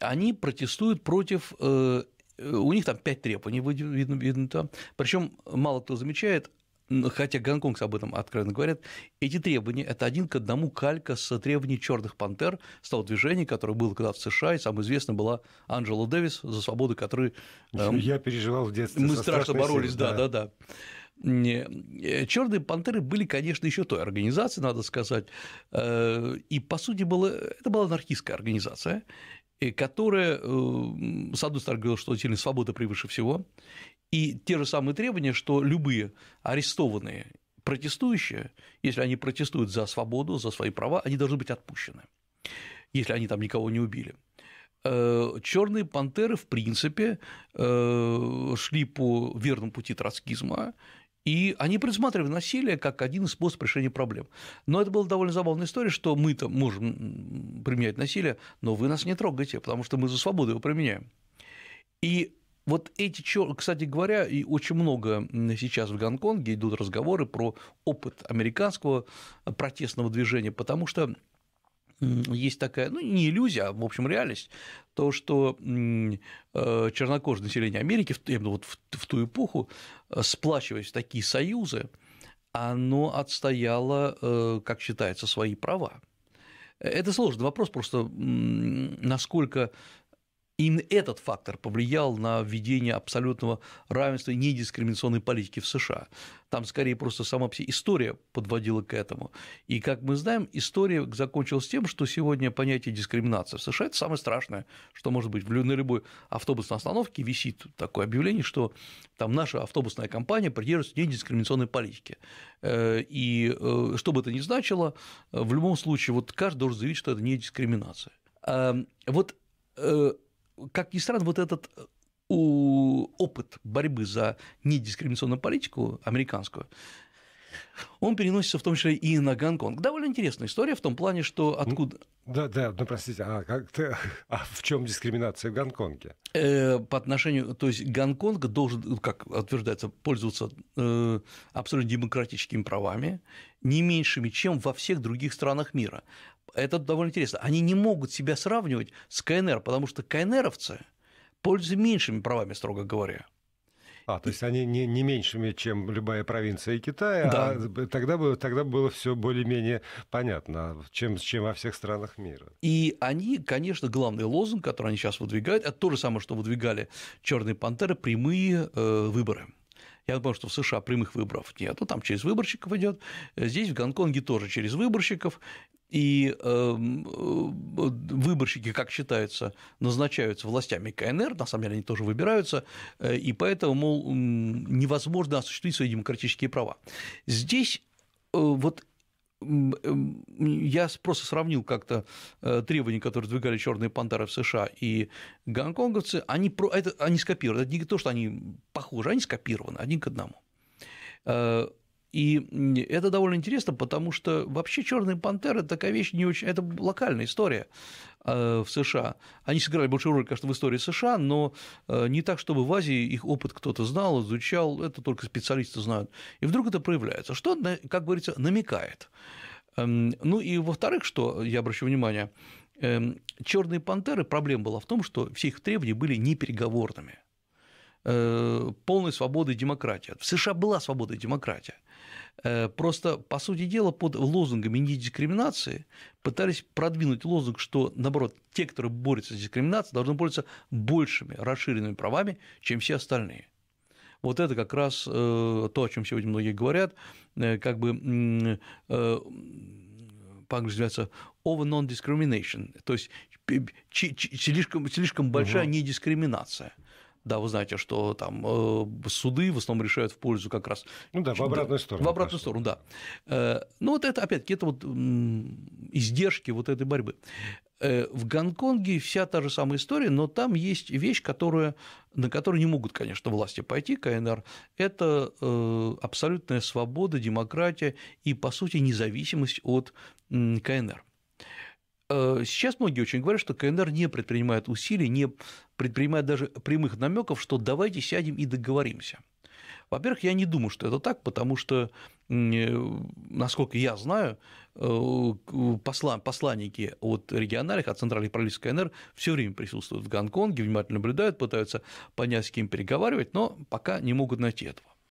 они протестуют против у них там пять требований видно, видно там. Причем мало кто замечает, хотя гонконгцы об этом откровенно говорят, эти требования – это один к одному калька с требований черных пантер, с того движения, которое было когда в США, и самое известное была Анджела Дэвис за свободу, которой… Эм, Я переживал в детстве Мы страшно боролись, силой, да, да, да. Э, Черные пантеры были, конечно, еще той организацией, надо сказать, э, и по сути было, это была анархистская организация, которая, э, с одной стороны, говорила, что сильная свобода превыше всего, и те же самые требования, что любые арестованные протестующие, если они протестуют за свободу, за свои права, они должны быть отпущены, если они там никого не убили. Э, Черные пантеры, в принципе, э, шли по верному пути троцкизма, и они предусматривали насилие как один из способов решения проблем. Но это была довольно забавная история, что мы-то можем применять насилие, но вы нас не трогаете, потому что мы за свободу его применяем. И вот эти, кстати говоря, и очень много сейчас в Гонконге идут разговоры про опыт американского протестного движения, потому что есть такая, ну, не иллюзия, а, в общем, реальность, то, что э, чернокожее население Америки, вот в ту эпоху, э, сплачиваясь в такие союзы, оно отстояло, э, как считается, свои права. Это сложный вопрос, просто насколько Именно этот фактор повлиял на введение абсолютного равенства и недискриминационной политики в США. Там скорее просто сама история подводила к этому. И, как мы знаем, история закончилась тем, что сегодня понятие дискриминации в США – это самое страшное, что может быть. На любой автобусной остановке висит такое объявление, что там наша автобусная компания придерживается недискриминационной политики. Э, и э, что бы это ни значило, в любом случае вот каждый должен заявить, что это не дискриминация. Эм, вот э, как ни странно, вот этот э, опыт борьбы за недискриминационную политику американскую, он переносится в том числе и на Гонконг. Довольно интересная история в том плане, что откуда... Да, да, ну простите, а, как ты, а в чем дискриминация в Гонконге? Э, по отношению, то есть Гонконг должен, как утверждается, пользоваться э, абсолютно демократическими правами, не меньшими, чем во всех других странах мира это довольно интересно, они не могут себя сравнивать с КНР, потому что КНРовцы пользуются меньшими правами, строго говоря. А, то есть они не, не меньшими, чем любая провинция Китая, да. а тогда, бы, тогда было все более-менее понятно, чем, чем во всех странах мира. И они, конечно, главный лозунг, который они сейчас выдвигают, это то же самое, что выдвигали черные пантеры, прямые э, выборы. Я думаю, что в США прямых выборов нет, там через выборщиков идет. Здесь в Гонконге тоже через выборщиков. И эм, э, выборщики, как считается, назначаются властями КНР, на самом деле они тоже выбираются, э, и поэтому, мол, невозможно осуществить свои демократические права. Здесь э, вот я просто сравнил как-то требования, которые двигали черные пантеры в США и гонконговцы, они, про, это, они скопированы, это не то, что они похожи, они скопированы один к одному. И это довольно интересно, потому что вообще черные пантеры такая вещь не очень. Это локальная история э, в США. Они сыграли большую роль, конечно, в истории США, но э, не так, чтобы в Азии их опыт кто-то знал, изучал, это только специалисты знают. И вдруг это проявляется. Что, как говорится, намекает. Эм, ну и во-вторых, что я обращу внимание, эм, черные пантеры проблема была в том, что все их требования были непереговорными полной свободы и демократии. В США была свобода и демократия. Э, просто, по сути дела, под лозунгами недискриминации пытались продвинуть лозунг, что, наоборот, те, которые борются с дискриминацией, должны пользоваться большими расширенными правами, чем все остальные. Вот это как раз э, то, о чем сегодня многие говорят, э, как бы по-английски называется over non-discrimination, то есть слишком, слишком большая угу. недискриминация. Да, вы знаете, что там э, суды в основном решают в пользу как раз. Ну да, в обратную сторону. В обратную сторону, да. Э, ну вот это опять-таки это вот издержки вот этой борьбы. Э, в Гонконге вся та же самая история, но там есть вещь, которая, на которую не могут, конечно, власти пойти, КНР, это абсолютная свобода, демократия и, по сути, независимость от КНР. Э, сейчас многие очень говорят, что КНР не предпринимает усилий, не предпринимает даже прямых намеков, что давайте сядем и договоримся. Во-первых, я не думаю, что это так, потому что, насколько я знаю, посланники от региональных, от центральных правительств КНР все время присутствуют в Гонконге, внимательно наблюдают, пытаются понять, с кем переговаривать, но пока не могут найти этого.